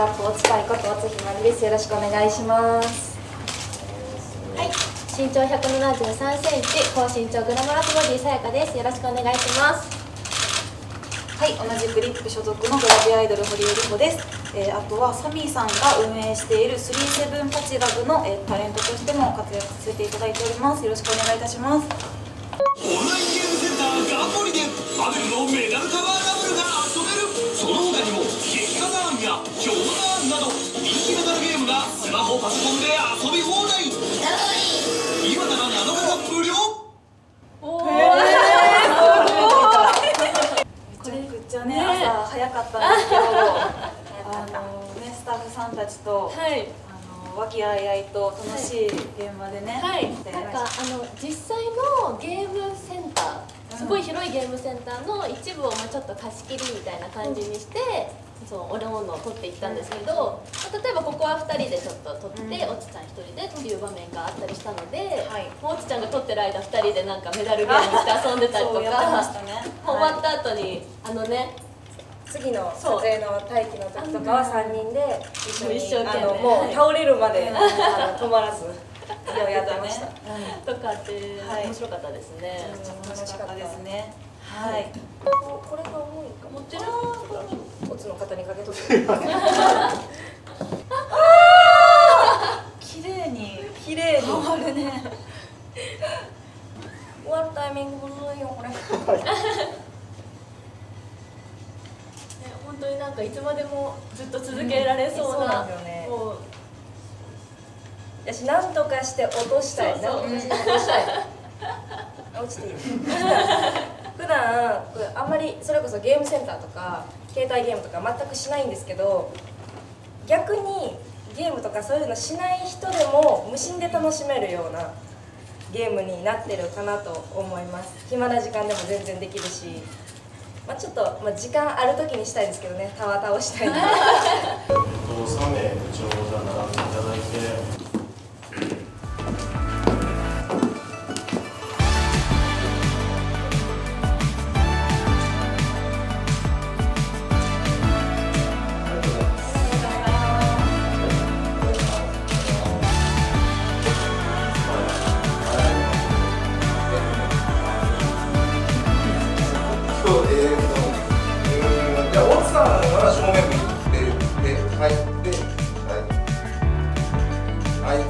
ガップお使いことおつひまりです。よろしくお願いします。はい。身長173センチ高身長グラマラスボディさやかです。よろしくお願いします。はい。同じくリップ所属のグラビアアイドル堀江里子です、えーあとはサミーさんが運営している37パチガブの、えータレントとしても活躍させていただいております。よろしくお願いいたします。オンラインゲームセンターガポリでバベルのメダルカバーたちとはい。あの和気あいあいと楽しい現場でね、はい、でなんかあの実際のゲームセンターすごい広いゲームセンターの一部をまあちょっと貸し切りみたいな感じにして、そうおのおの取っていったんですけど、まあ例えばここは2人でちょっと取って、うん。おつちゃん1人でっていう場面があったりしたので、はい。もうおつちゃんが取ってる間2人でなんかメダルゲームして遊んでたりとかね。終わった後にあのね次の撮影の待機の時とかは3人で一緒に一生懸命あのもう倒れるまで、うん。あの止まらずやってました、とかってはい。面白かったですね。楽しかった。ですね。はい。ここれが重いかも。ちろんおつの方にかけとく 綺麗に綺麗に変わるね終わるタイミングむずいよこれね本当になんかいつまでもずっと続けられそううんそうなね。もう。私何とかして落としたいそう。そう何とかして落としたい。落ちていい。普段あんまりそれこそゲームセンターとか携帯ゲームとか全くしないんですけど逆にゲームとかそういうのしない人でも無心で楽しめるようなゲームになってるかなと思います。暇な時間でも全然できるし、まあ、ちょっと、まあ、時間ある時にしたいですけどねタワー倒したいな。ん、じゃあ、奥さんは正面向いて、で、はい、で、はい。はい。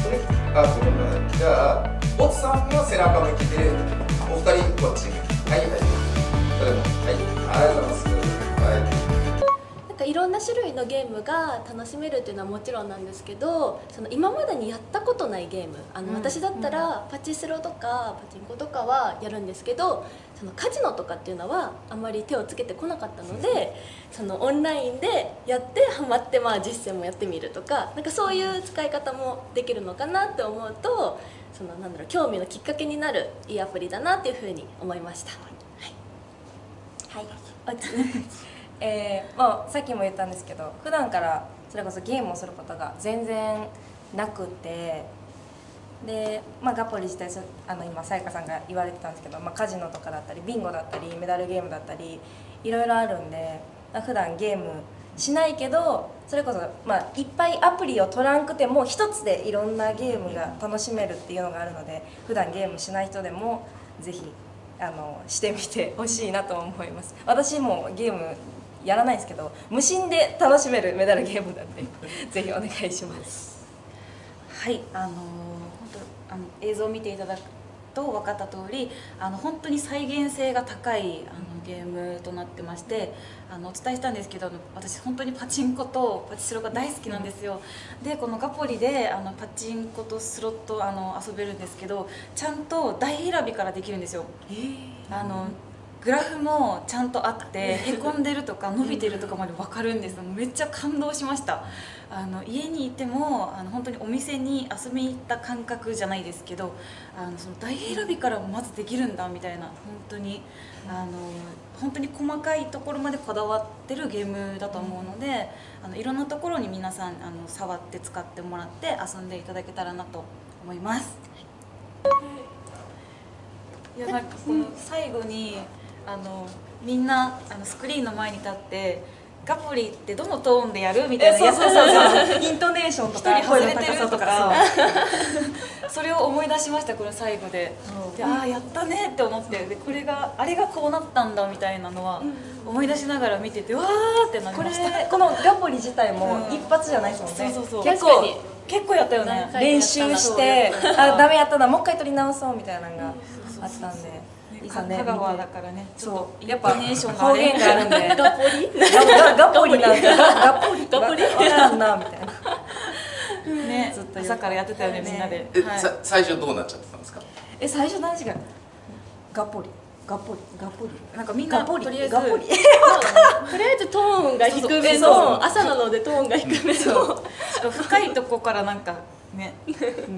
それ、あ、ごめんなさい。じゃあ、ボツさんは背中向きで、お二人こっち。はい、はい。それも、いろんな種類のゲームが楽しめるっていうのはもちろんなんですけどその今までにやったことないゲームあの、うん。私だったらパチスロとかパチンコとかはやるんですけどそのカジノとかっていうのはあんまり手をつけてこなかったのでそのオンラインでやってハマってまあ実践もやってみるとかなんかそういう使い方もできるのかなって思うとそのなんだろう興味のきっかけになるいいアプリだなっていうふうに思いました。はい、はい、えーまあ、さっきも言ったんですけど普段からそれこそゲームをすることが全然なくてで、まあ、ガポリ自体あの今さやかさんが言われてたんですけど、まあ、カジノとかだったりビンゴだったりメダルゲームだったりいろいろあるんでまあ普段ゲームしないけどそれこそ、まあ、いっぱいアプリを取らんくても一つでいろんなゲームが楽しめるっていうのがあるので普段ゲームしない人でもぜひあのしてみてほしいなと思います。私もゲームやらないですけど無心で楽しめるメダルゲームなんで ぜひお願いします。はいあのー本当あの映像を見ていただくと分かった通りあの本当に再現性が高いあのゲームとなってましてあのお伝えしたんですけど私本当にパチンコとパチスロが大好きなんですよ。でこのガポリであのパチンコとスロットあの遊べるんですけどちゃんと台選びからできるんですよ。あのグラフもちゃんとあってへこんでるとか伸びてるとかまで分かるんです。めっちゃ感動しました。あの家にいてもあの本当にお店に遊びに行った感覚じゃないですけどあのその台選びからまずできるんだみたいな本当にあの本当に細かいところまでこだわってるゲームだと思うのであのいろんなところに皆さんあの触って使ってもらって遊んでいただけたらなと思います。いやなんかこの最後にあのみんなあのスクリーンの前に立ってガポリってどのトーンでやる？みたいなやつそうそうそう。イントネーションと一か人外れてると声の高さか。それを思い出しましたこれ最後で。でああやったねって思ってでこれがあれがこうなったんだみたいなのは思い出しながら見ててわーってなりました。このガポリ自体もうん。一発じゃないですもんね、そうそうそう。結構結構やったよね。練習してあダメやったなもう一回撮り直そうみたいなのがあったんで香川だからね。ちょっそとうやっぱネーションがあ方れ言があるんで。ガポリ。ガポリ。なんてガガポリ。ガポリ。わからんなみたいなねずっと朝からやってたよねね。みんなで。え、はい。さ最初どうなっちゃってたんですか？え最初何時間ガポリガポリガポリ。なんかみんなとりあえずガポリ？とりあえずトーンが低めの朝なのでトーンが低めの。深いとこからなんかね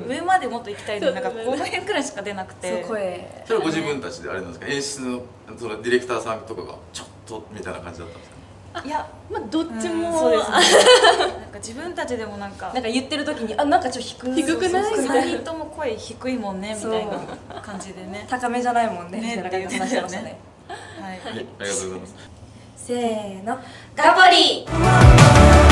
上までもっと行きたいのになんかこの辺くらいしか出なくて。声。それはご自分たちであれなんですか？演出のそのディレクターさんとかがちょっとみたいな感じだったんですか？いやまあどっちうんもそうですね。なんか自分たちでもなんか。なんか言ってる時にあなんかちょっと低い低くない？そうそうそう。3人とも声低いもんねみたいな感じでね。高めじゃないもんねねみたいな感じで話してましたね。はい。はいありがとうございます。せーのガポリガポリ